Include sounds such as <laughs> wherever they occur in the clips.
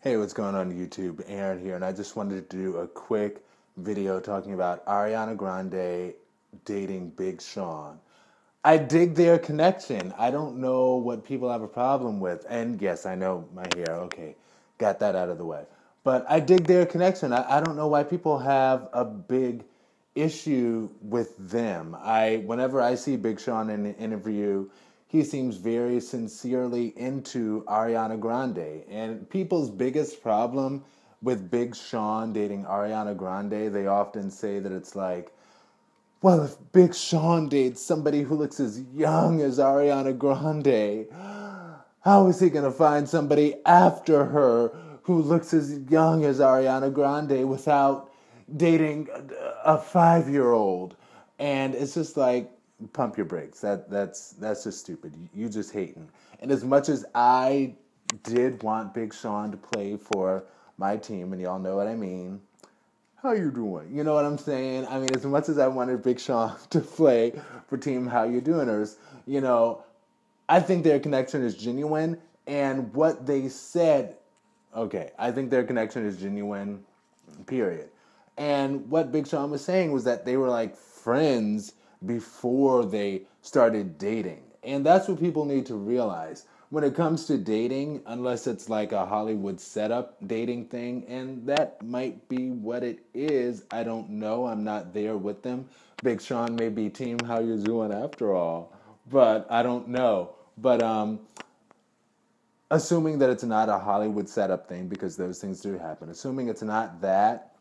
Hey, what's going on YouTube? Aaron here, and I just wanted to do a quick video talking about Ariana Grande dating Big Sean. I dig their connection. I don't know what people have a problem with. And yes, I know my hair. Okay, got that out of the way. But I dig their connection. I, I don't know why people have a big issue with them. I whenever I see Big Sean in an interview, he seems very sincerely into Ariana Grande. And people's biggest problem with Big Sean dating Ariana Grande, they often say that it's like, well, if Big Sean dates somebody who looks as young as Ariana Grande, how is he going to find somebody after her who looks as young as Ariana Grande without dating a five year old? And it's just like, pump your brakes. That that's that's just stupid. You, you just hating. And as much as I did want Big Sean to play for my team, and y'all know what I mean. How you doing? You know what I'm saying? I mean, as much as I wanted Big Sean <laughs> to play for Team How You Doingers, you know, I think their connection is genuine, and what they said, okay, I think their connection is genuine. Period. And what Big Sean was saying was that they were like friends before they started dating. And that's what people need to realize. When it comes to dating, unless it's like a Hollywood setup dating thing, and that might be what it is, I don't know. I'm not there with them. Big Sean may be team how you doing after all, but I don't know. But um, assuming that it's not a Hollywood setup thing, because those things do happen, assuming it's not that,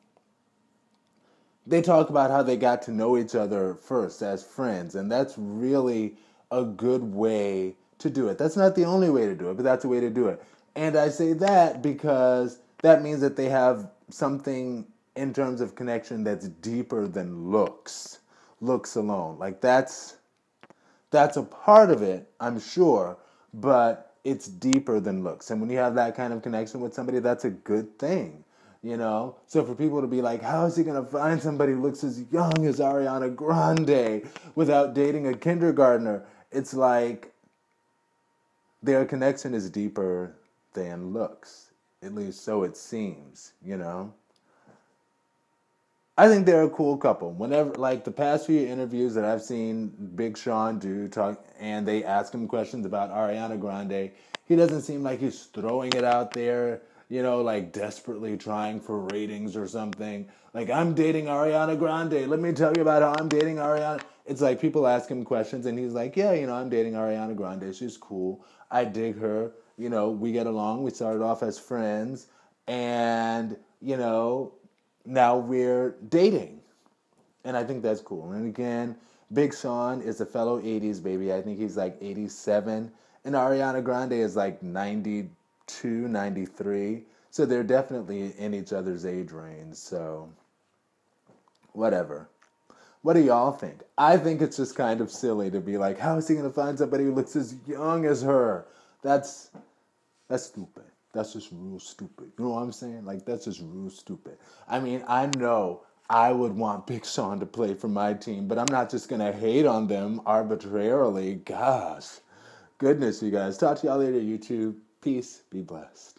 they talk about how they got to know each other first as friends, and that's really a good way to do it. That's not the only way to do it, but that's a way to do it. And I say that because that means that they have something in terms of connection that's deeper than looks, looks alone. Like that's that's a part of it, I'm sure, but it's deeper than looks. And when you have that kind of connection with somebody, that's a good thing you know? So for people to be like how is he to find somebody who looks as young as ariana grande without dating a kindergartner? It's like their connection is deeper than looks at least so it seems you know? I think they're a cool couple. Whenever, like the past few interviews that I've seen Big Sean do talk, and they ask him questions about Ariana Grande, he doesn't seem like he's throwing it out there you know, like desperately trying for ratings or something. Like, I'm dating Ariana Grande. Let me tell you about how I'm dating Ariana. It's like people ask him questions, and he's like, Yeah, you know, I'm dating Ariana Grande. She's cool. I dig her. You know, we get along. We started off as friends, and, you know, now we're dating. And I think that's cool. And again, Big Sean is a fellow 80s baby. I think he's like 87. And Ariana Grande is like 90 92, 93. So they're definitely in each other's age range. So, whatever. What do y'all think? I think it's just kind of silly to be like, how is he going to find somebody who looks as young as her? That's that's stupid. That's just real stupid. You know what I'm saying? Like that's just real stupid. I mean, I know I would want Big Sean to play for my team, but I'm not just gonna hate on them arbitrarily. Gosh, goodness, you guys. Talk to y'all later, YouTube. Peace. Be blessed.